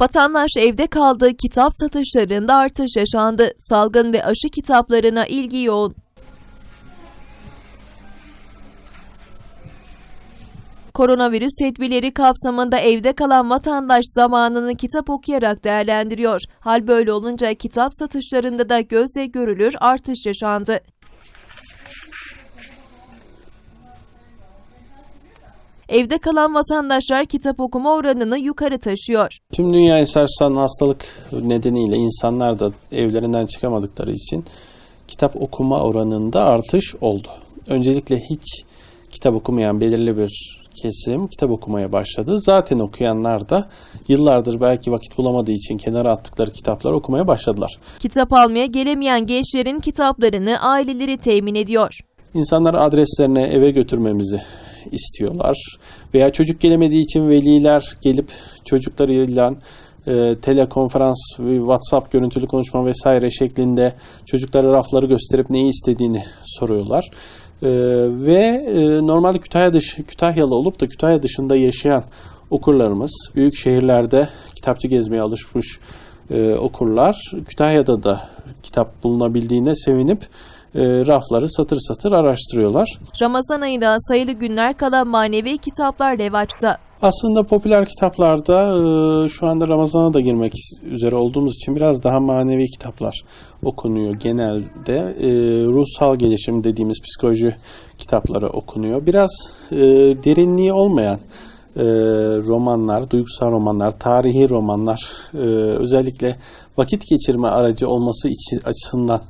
Vatandaş evde kaldığı kitap satışlarında artış yaşandı. Salgın ve aşı kitaplarına ilgi yoğun. Koronavirüs tedbirleri kapsamında evde kalan vatandaş zamanını kitap okuyarak değerlendiriyor. Hal böyle olunca kitap satışlarında da gözle görülür artış yaşandı. Evde kalan vatandaşlar kitap okuma oranını yukarı taşıyor. Tüm dünyayı sarsan hastalık nedeniyle insanlar da evlerinden çıkamadıkları için kitap okuma oranında artış oldu. Öncelikle hiç kitap okumayan belirli bir kesim kitap okumaya başladı. Zaten okuyanlar da yıllardır belki vakit bulamadığı için kenara attıkları kitapları okumaya başladılar. Kitap almaya gelemeyen gençlerin kitaplarını aileleri temin ediyor. İnsanlar adreslerine eve götürmemizi istiyorlar. Veya çocuk gelemediği için veliler gelip çocuklarıyla e, telekonferans, WhatsApp görüntülü konuşma vesaire şeklinde çocuklara rafları gösterip neyi istediğini soruyorlar. E, ve e, normalde Kütahya dışı, Kütahyalı olup da Kütahya dışında yaşayan okurlarımız, büyük şehirlerde kitapçı gezmeye alışmış e, okurlar, Kütahya'da da kitap bulunabildiğine sevinip rafları satır satır araştırıyorlar. Ramazan ayında sayılı günler kala manevi kitaplar revaçta. Aslında popüler kitaplarda e, şu anda Ramazan'a da girmek üzere olduğumuz için biraz daha manevi kitaplar okunuyor genelde. E, ruhsal gelişim dediğimiz psikoloji kitapları okunuyor. Biraz e, derinliği olmayan romanlar, duygusal romanlar, tarihi romanlar özellikle vakit geçirme aracı olması açısından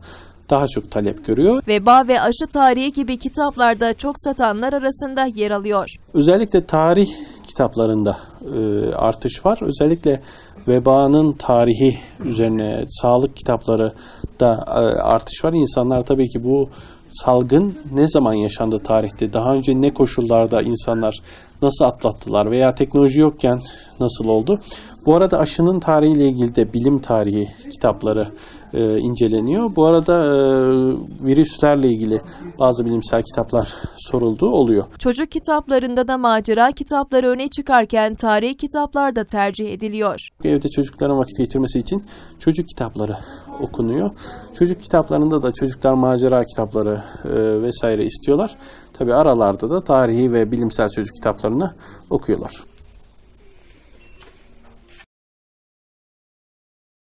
daha çok talep görüyor. Veba ve aşı tarihi gibi kitaplarda çok satanlar arasında yer alıyor. Özellikle tarih kitaplarında e, artış var. Özellikle vebanın tarihi üzerine sağlık kitapları da e, artış var. İnsanlar tabii ki bu salgın ne zaman yaşandı tarihte? Daha önce ne koşullarda insanlar nasıl atlattılar veya teknoloji yokken nasıl oldu? Bu arada aşının tarihiyle ilgili de bilim tarihi kitapları e, inceleniyor. Bu arada e, virüslerle ilgili bazı bilimsel kitaplar sorulduğu oluyor. Çocuk kitaplarında da macera kitapları öne çıkarken tarihi kitaplar da tercih ediliyor. Evde çocukların vakit geçirmesi için çocuk kitapları okunuyor. Çocuk kitaplarında da çocuklar macera kitapları e, vesaire istiyorlar. Tabi aralarda da tarihi ve bilimsel çocuk kitaplarını okuyorlar.